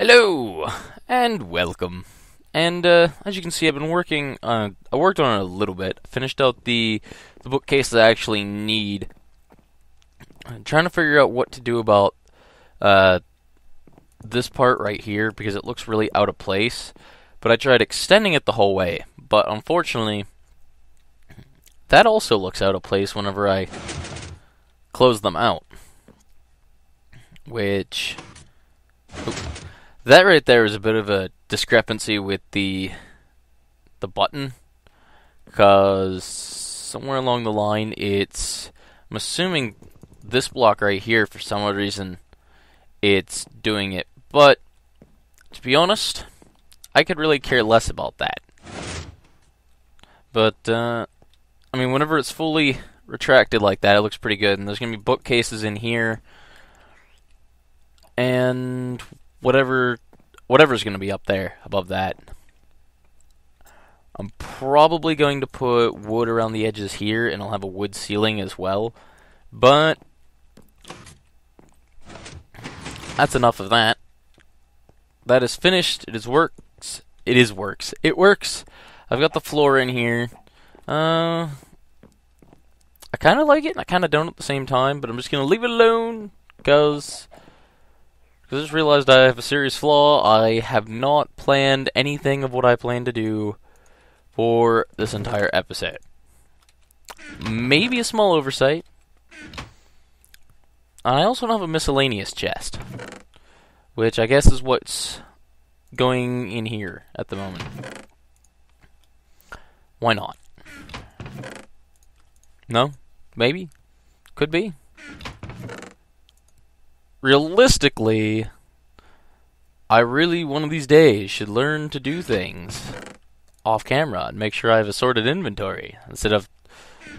Hello and welcome. And uh, as you can see, I've been working. Uh, I worked on it a little bit. Finished out the the bookcase that I actually need. I'm trying to figure out what to do about uh, this part right here because it looks really out of place. But I tried extending it the whole way, but unfortunately, that also looks out of place whenever I close them out. Which. Oop. That right there is a bit of a discrepancy with the the button because somewhere along the line it's I'm assuming this block right here for some odd reason it's doing it. But to be honest I could really care less about that. But uh, I mean whenever it's fully retracted like that it looks pretty good. And there's gonna be bookcases in here. And whatever whatever's going to be up there above that. I'm probably going to put wood around the edges here, and I'll have a wood ceiling as well. But that's enough of that. That is finished. It is works. It is works. It works. I've got the floor in here. Uh, I kind of like it, and I kind of don't at the same time. But I'm just gonna leave it alone because I just realized I have a serious flaw. I have not planned anything of what I plan to do for this entire episode. Maybe a small oversight. I also don't have a miscellaneous chest, which I guess is what's going in here at the moment. Why not? No? Maybe? Could be? Realistically, I really one of these days should learn to do things off camera and make sure I have a sorted inventory instead of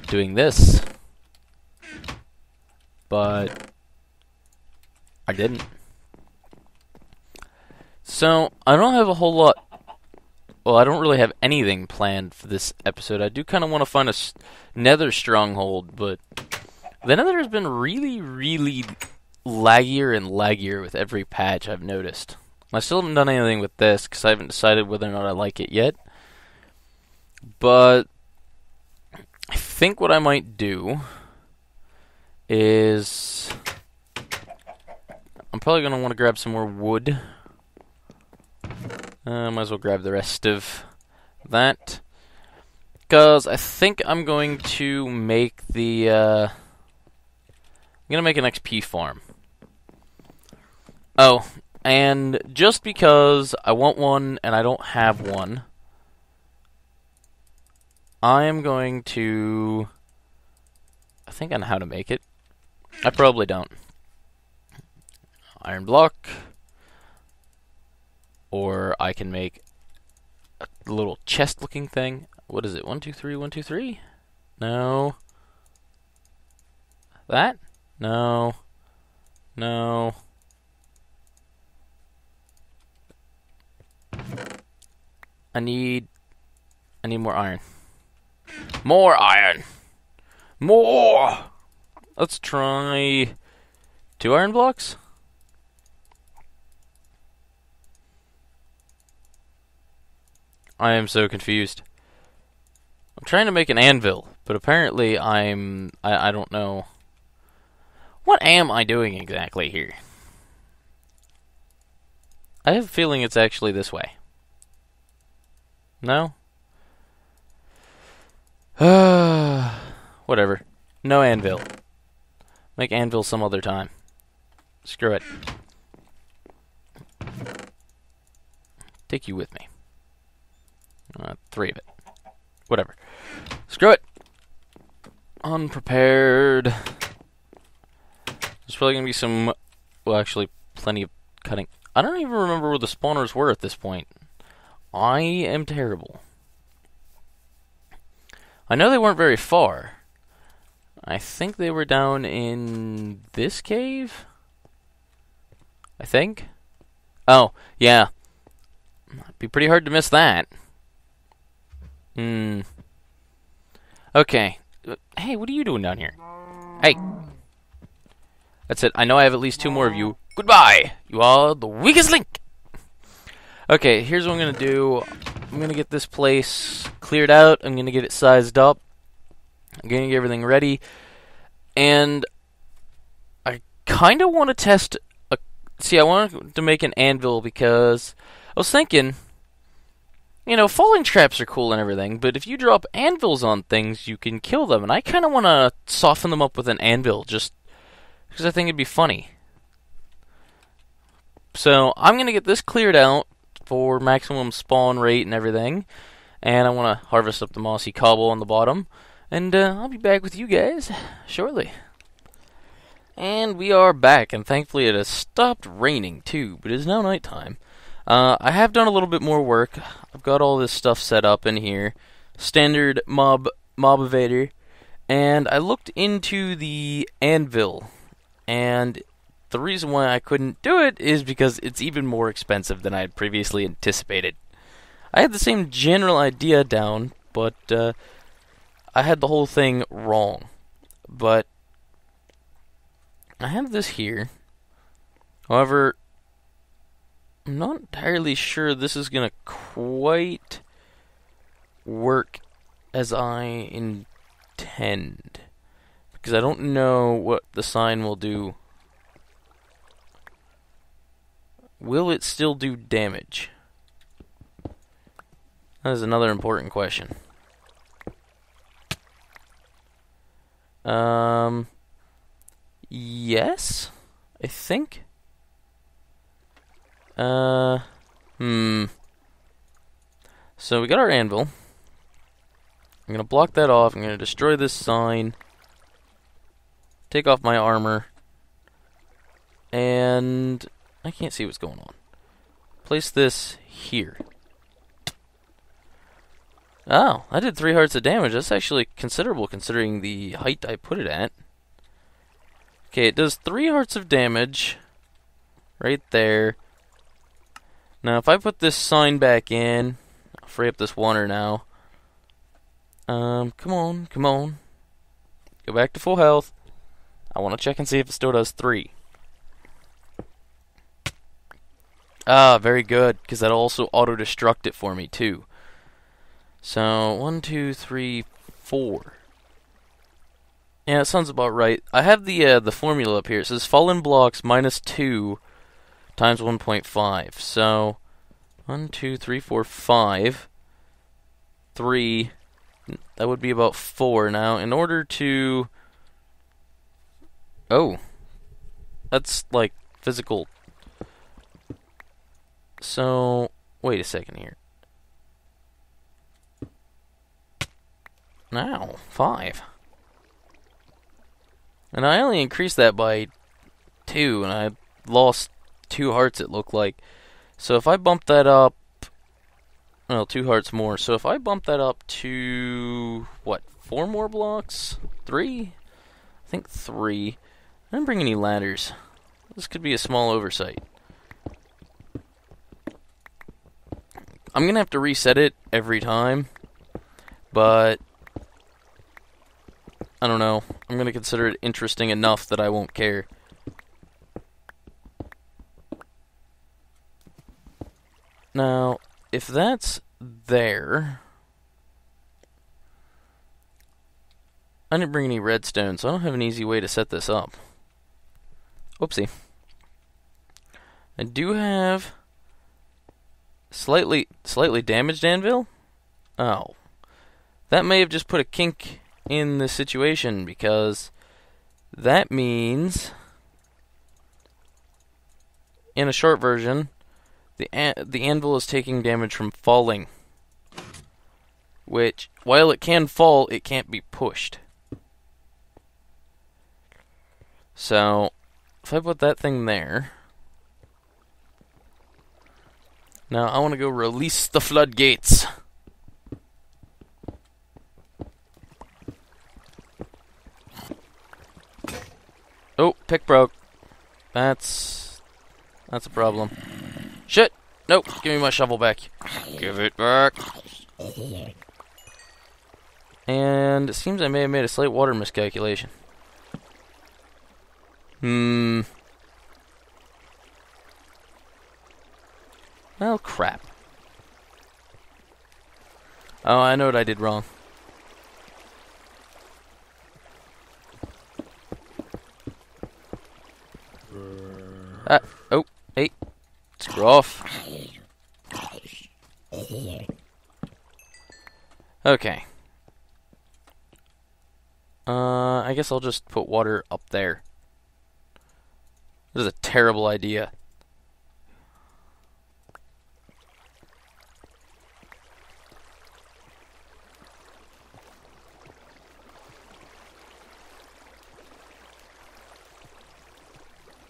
doing this. But I didn't. So, I don't have a whole lot. Well, I don't really have anything planned for this episode. I do kind of want to find a nether stronghold, but the nether has been really, really laggier and laggier with every patch I've noticed. I still haven't done anything with this because I haven't decided whether or not I like it yet. But I think what I might do is I'm probably going to want to grab some more wood. Uh, might as well grab the rest of that. Because I think I'm going to make the... Uh, I'm going to make an XP farm. Oh, and just because I want one and I don't have one, I am going to. I think I know how to make it. I probably don't. Iron block. Or I can make a little chest looking thing. What is it? One, two, three, one, two, three? No. That? No. No. I need... I need more iron. More iron! More! Let's try... Two iron blocks? I am so confused. I'm trying to make an anvil, but apparently I'm... I, I don't know... What am I doing exactly here? I have a feeling it's actually this way. No? Whatever. No anvil. Make anvil some other time. Screw it. Take you with me. Uh, three of it. Whatever. Screw it. Unprepared. There's probably going to be some... Well, actually, plenty of cutting. I don't even remember where the spawners were at this point. I am terrible. I know they weren't very far. I think they were down in this cave? I think? Oh, yeah. It'd be pretty hard to miss that. Hmm. Okay. Hey, what are you doing down here? Hey. That's it. I know I have at least two more of you. Goodbye! You are the weakest link! Okay, here's what I'm gonna do. I'm gonna get this place cleared out. I'm gonna get it sized up. I'm gonna get everything ready, and I kind of want to test. A, see, I wanted to make an anvil because I was thinking, you know, falling traps are cool and everything, but if you drop anvils on things, you can kill them, and I kind of want to soften them up with an anvil, just because I think it'd be funny. So I'm gonna get this cleared out for maximum spawn rate and everything. And I want to harvest up the mossy cobble on the bottom. And uh, I'll be back with you guys shortly. And we are back, and thankfully it has stopped raining too, but it is now nighttime. Uh, I have done a little bit more work. I've got all this stuff set up in here. Standard mob mob evader. And I looked into the anvil. And the reason why I couldn't do it is because it's even more expensive than I had previously anticipated. I had the same general idea down, but uh, I had the whole thing wrong. But I have this here. However, I'm not entirely sure this is going to quite work as I intend. Because I don't know what the sign will do Will it still do damage? That is another important question. Um, yes, I think. Uh, hmm. So we got our anvil. I'm gonna block that off. I'm gonna destroy this sign. Take off my armor. And I can't see what's going on. Place this here. Oh, I did three hearts of damage. That's actually considerable considering the height I put it at. Okay, it does three hearts of damage. Right there. Now, if I put this sign back in, I'll free up this water now. Um, come on, come on. Go back to full health. I want to check and see if it still does three. Ah, very good, because that'll also auto-destruct it for me, too. So, one, two, three, four. Yeah, that sounds about right. I have the uh, the formula up here. It says fallen blocks minus 2 times 1.5. So, one, two, three, four, five, three. That would be about 4. Now, in order to... Oh. That's, like, physical so, wait a second here. Now, five. And I only increased that by two, and I lost two hearts, it looked like. So if I bump that up, well, two hearts more. So if I bump that up to, what, four more blocks? Three? I think three. I didn't bring any ladders. This could be a small oversight. I'm gonna have to reset it every time, but I don't know. I'm gonna consider it interesting enough that I won't care. Now, if that's there, I didn't bring any redstone, so I don't have an easy way to set this up. Oopsie. I do have Slightly, slightly damaged anvil? Oh. That may have just put a kink in the situation because that means, in a short version, the an the anvil is taking damage from falling. Which, while it can fall, it can't be pushed. So, if I put that thing there, Now I want to go release the floodgates. Oh, pick broke. That's that's a problem. Shit! Nope. Give me my shovel back. Give it back. And it seems I may have made a slight water miscalculation. Hmm. Well, crap. Oh, I know what I did wrong. Ah, oh, hey. Screw off. Okay. Uh, I guess I'll just put water up there. This is a terrible idea.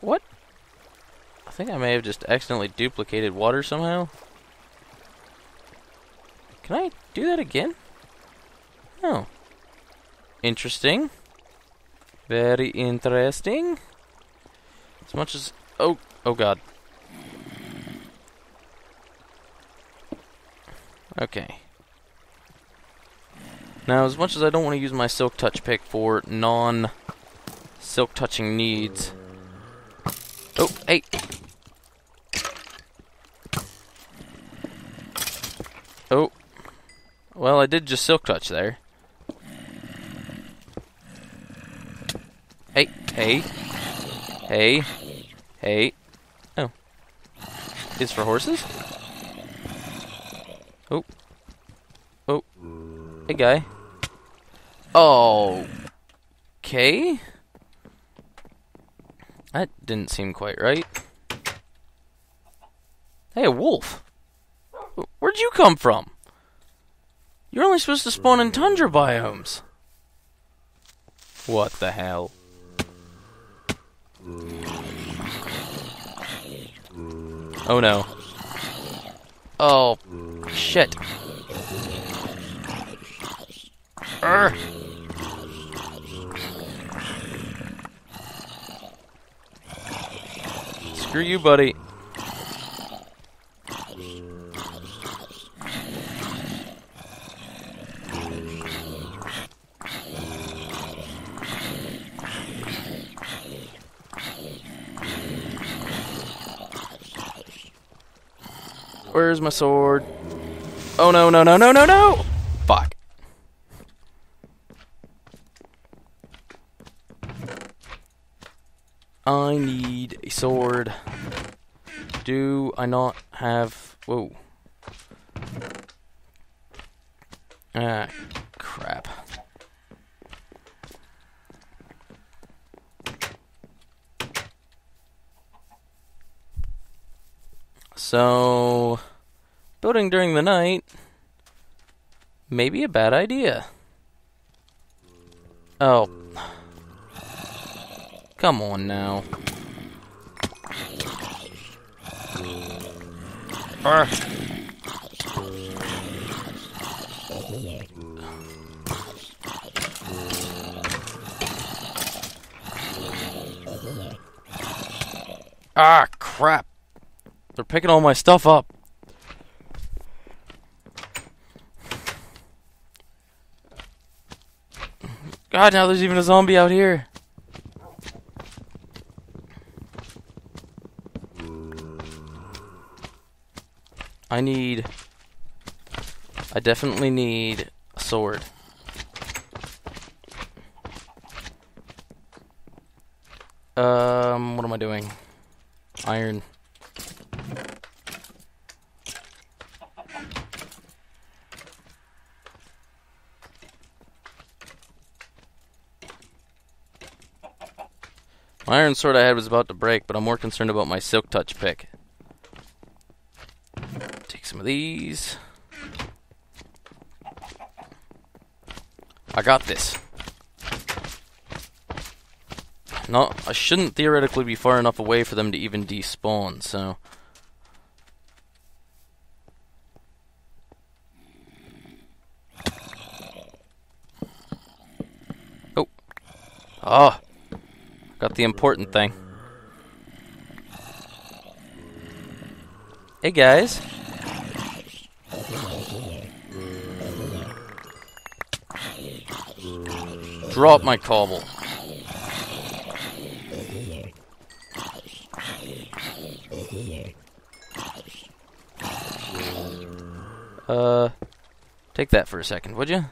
What? I think I may have just accidentally duplicated water somehow. Can I do that again? Oh. Interesting. Very interesting. As much as... Oh, oh god. Okay. Now, as much as I don't want to use my Silk Touch pick for non-silk touching needs... Oh, hey! Oh. Well, I did just Silk Touch there. Hey, hey. Hey. Hey. Oh. It's for horses? Oh. Oh. Hey, guy. Oh. Okay. That didn't seem quite right. Hey, a wolf. Where'd you come from? You're only supposed to spawn in tundra biomes. What the hell? Oh no. Oh, shit. Urgh. Screw you, buddy. Where's my sword? Oh no, no, no, no, no, no! Fuck. I need a sword. Do I not have... Whoa. Ah, crap. So, building during the night may be a bad idea. Oh. Come on now. Arr. Ah, crap. They're picking all my stuff up. God, now there's even a zombie out here. I need... I definitely need a sword. Um, what am I doing? Iron. My iron sword I had was about to break, but I'm more concerned about my silk touch pick. Take some of these. I got this. No, I shouldn't theoretically be far enough away for them to even despawn, so... Oh. Oh. Got the important thing. Hey guys. Drop my cobble. Uh, take that for a second, would you?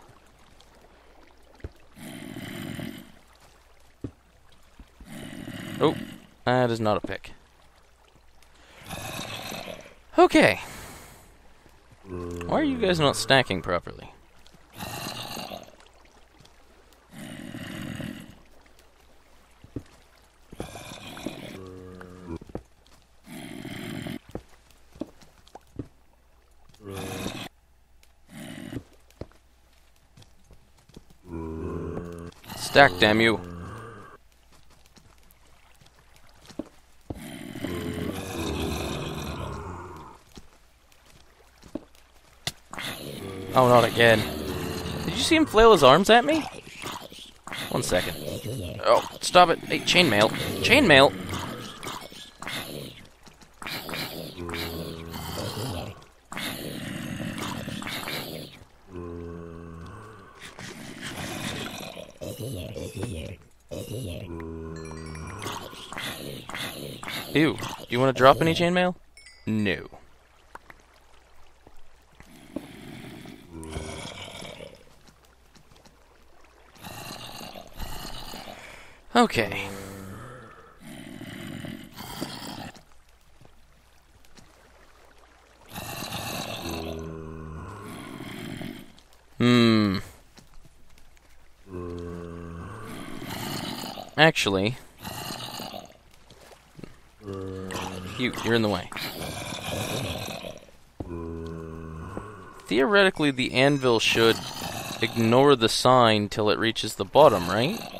Oh, that is not a pick. Okay. Why are you guys not stacking properly? Stack, damn you. Oh, not again. Did you see him flail his arms at me? One second. Oh, stop it. Hey, chainmail. Chainmail! Ew. Do you want to drop any chainmail? No. Okay. Hmm. Actually, you, you're in the way. Theoretically, the anvil should ignore the sign till it reaches the bottom, right?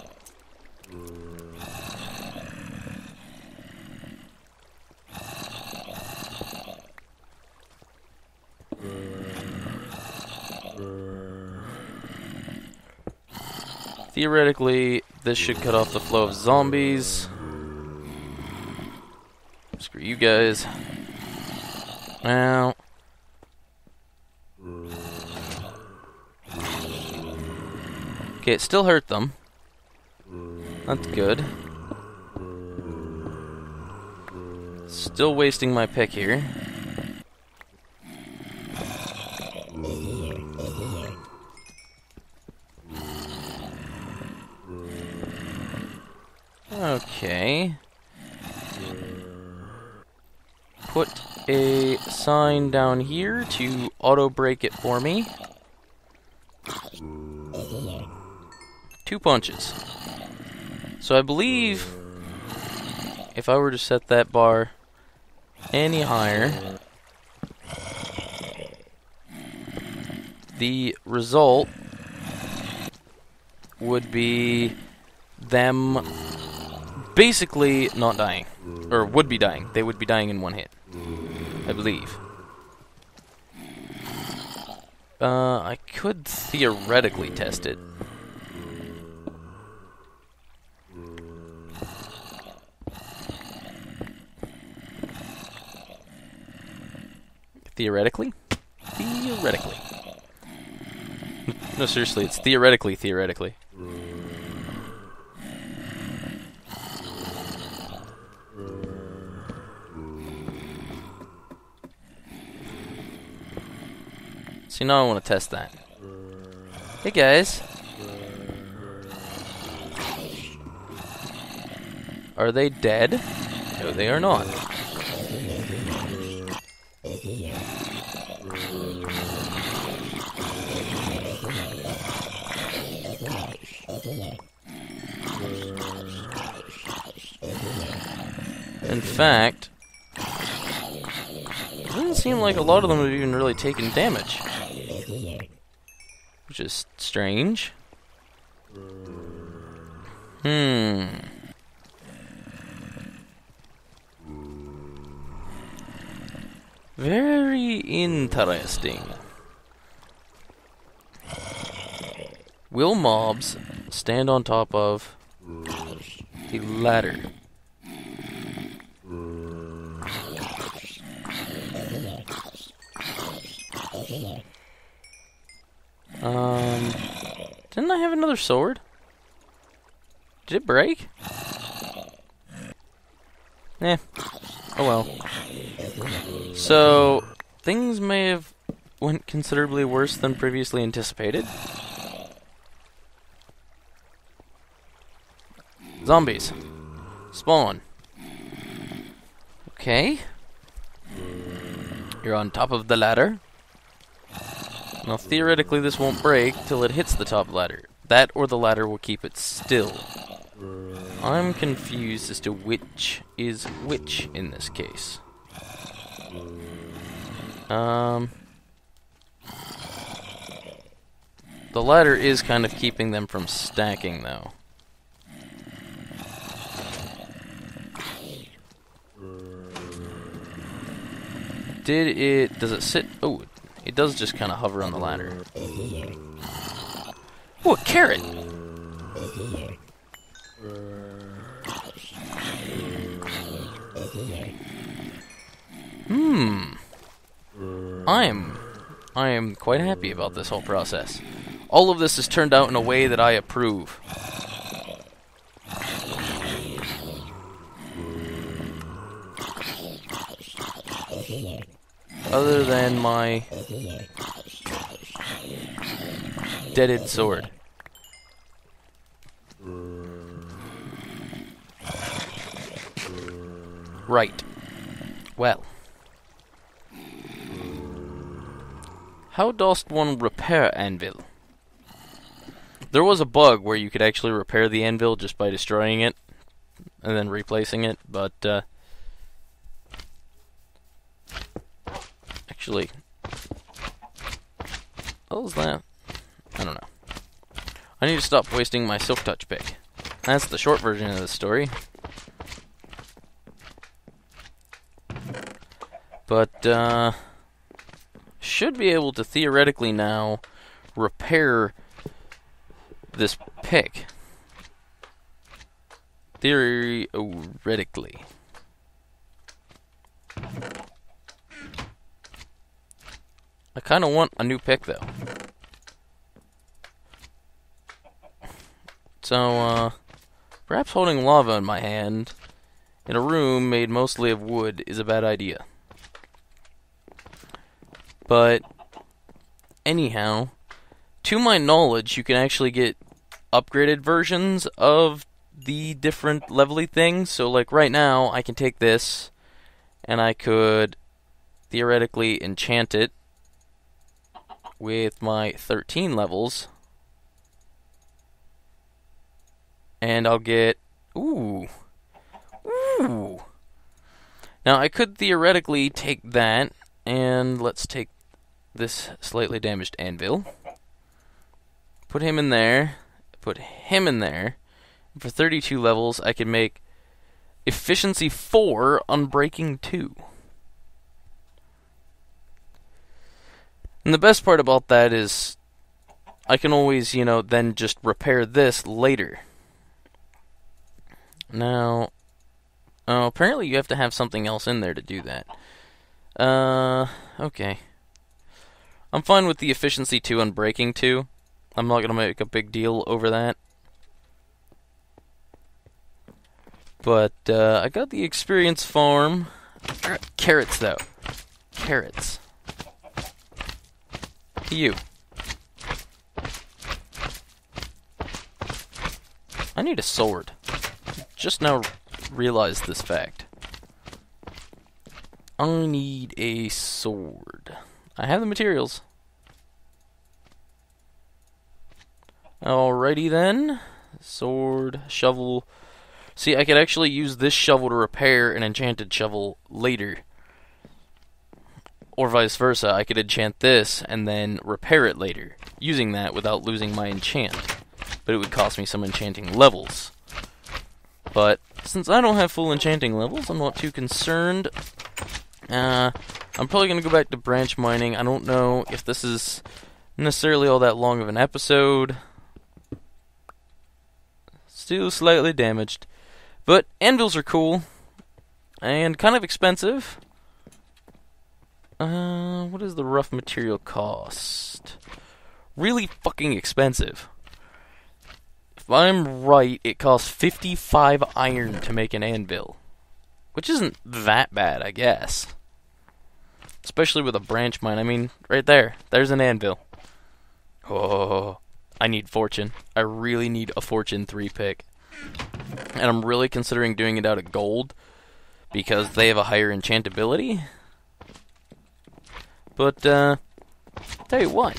Theoretically, this should cut off the flow of zombies. Screw you guys. Now. Okay, it still hurt them. That's good. Still wasting my pick here. Okay. Put a sign down here to auto break it for me. Two punches. So I believe if I were to set that bar any higher, the result would be them basically not dying. Or would be dying. They would be dying in one hit. I believe. Uh, I could theoretically test it. Theoretically? Theoretically. no, seriously, it's theoretically, theoretically. See, now I want to test that. Hey guys. Are they dead? No, they are not. In fact, it doesn't seem like a lot of them have even really taken damage. Which is strange. Hmm. Very interesting. Will mobs stand on top of the ladder? Um, didn't I have another sword? Did it break? Eh. Oh well. So, things may have went considerably worse than previously anticipated. Zombies. Spawn. Okay. You're on top of the ladder. Now, theoretically, this won't break till it hits the top ladder. That or the ladder will keep it still. I'm confused as to which is which in this case. Um, the ladder is kind of keeping them from stacking, though. Did it... Does it sit... Oh, it does just kind of hover on the ladder. Oh, a carrot! Hmm. I'm... I am quite happy about this whole process. All of this has turned out in a way that I approve. Other than my deaded sword. Right. Well. How dost one repair anvil? There was a bug where you could actually repair the anvil just by destroying it and then replacing it, but uh, actually, what was that? I don't know. I need to stop wasting my silk touch pick. That's the short version of the story. But, uh, should be able to theoretically now repair this pick. Theoretically. I kind of want a new pick, though. So, uh, perhaps holding lava in my hand in a room made mostly of wood is a bad idea. But anyhow, to my knowledge, you can actually get upgraded versions of the different levely things. So like right now, I can take this and I could theoretically enchant it with my 13 levels. And I'll get ooh. Ooh. Now I could theoretically take that and let's take this slightly damaged anvil. Put him in there. Put him in there. For 32 levels, I can make efficiency 4 unbreaking 2. And the best part about that is I can always, you know, then just repair this later. Now, oh, apparently you have to have something else in there to do that. Uh, okay. I'm fine with the efficiency 2 unbreaking 2. I'm not going to make a big deal over that. But uh, I got the experience farm. Carrots, though. Carrots. You. I need a sword. Just now realized this fact. I need a sword. I have the materials. Alrighty then. Sword, shovel. See, I could actually use this shovel to repair an enchanted shovel later. Or vice versa, I could enchant this and then repair it later, using that without losing my enchant. But it would cost me some enchanting levels. But since I don't have full enchanting levels, I'm not too concerned. Uh, I'm probably going to go back to branch mining. I don't know if this is necessarily all that long of an episode. Still slightly damaged. But anvils are cool. And kind of expensive. Uh, what is the rough material cost? Really fucking expensive. If I'm right, it costs 55 iron to make an anvil. Which isn't that bad, I guess. Especially with a branch mine. I mean, right there, there's an anvil. Oh, I need fortune. I really need a fortune three pick, and I'm really considering doing it out of gold because they have a higher enchantability. But uh, tell you what,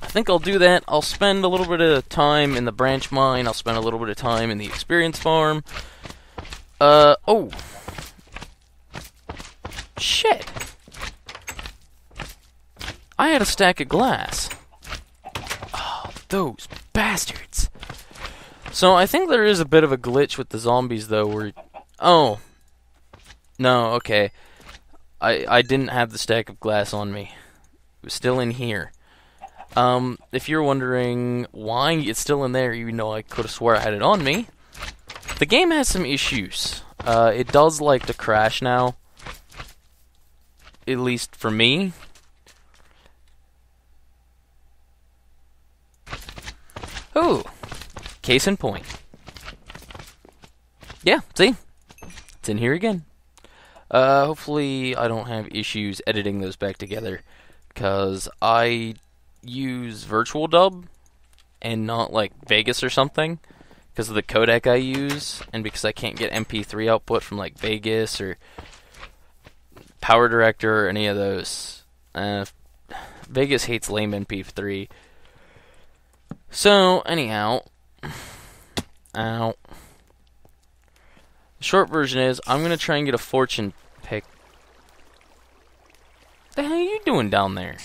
I think I'll do that. I'll spend a little bit of time in the branch mine. I'll spend a little bit of time in the experience farm. Uh oh. Shit. I had a stack of glass. Oh, those bastards. So I think there is a bit of a glitch with the zombies though where Oh. No, okay. I I didn't have the stack of glass on me. It was still in here. Um, if you're wondering why it's still in there, even though I could have swore I had it on me, the game has some issues. Uh, it does like to crash now. At least for me. Ooh. Case in point. Yeah, see? It's in here again. Uh, hopefully I don't have issues editing those back together. Because I use Virtual Dub and not like Vegas or something because of the codec I use and because I can't get MP3 output from like Vegas or Power Director or any of those. Uh, Vegas hates lame MP3. So, anyhow, ow. The short version is I'm going to try and get a fortune. What the hell are you doing down there?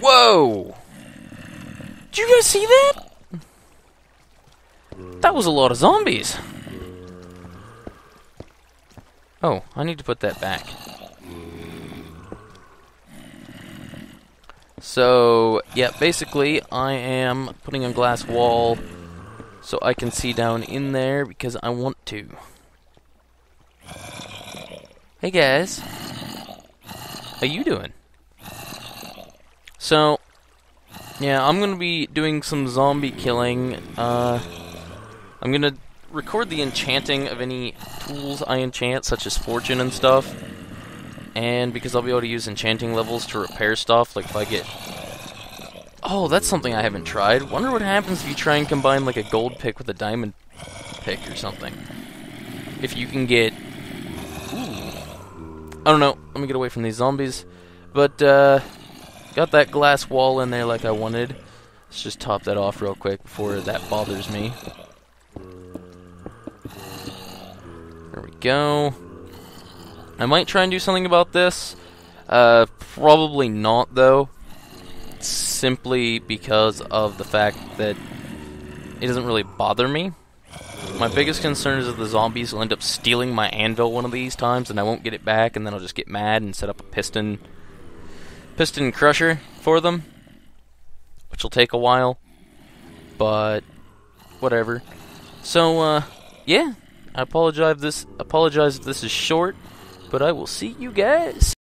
Whoa! Did you guys see that? That was a lot of zombies. Oh, I need to put that back. So, yeah, basically, I am putting a glass wall so I can see down in there because I want to. Hey guys. How you doing? So, yeah, I'm gonna be doing some zombie killing. Uh, I'm gonna record the enchanting of any tools I enchant, such as fortune and stuff. And because I'll be able to use enchanting levels to repair stuff, like if I get... Oh, that's something I haven't tried. Wonder what happens if you try and combine like a gold pick with a diamond pick or something. If you can get... I don't know. Let me get away from these zombies. But, uh... Got that glass wall in there like I wanted. Let's just top that off real quick before that bothers me. There we go. I might try and do something about this. Uh, probably not, though. Simply because of the fact that it doesn't really bother me. My biggest concern is that the zombies will end up stealing my anvil one of these times, and I won't get it back, and then I'll just get mad and set up a piston piston crusher for them, which will take a while, but whatever. So, uh, yeah, I apologize. This apologize if this is short, but I will see you guys.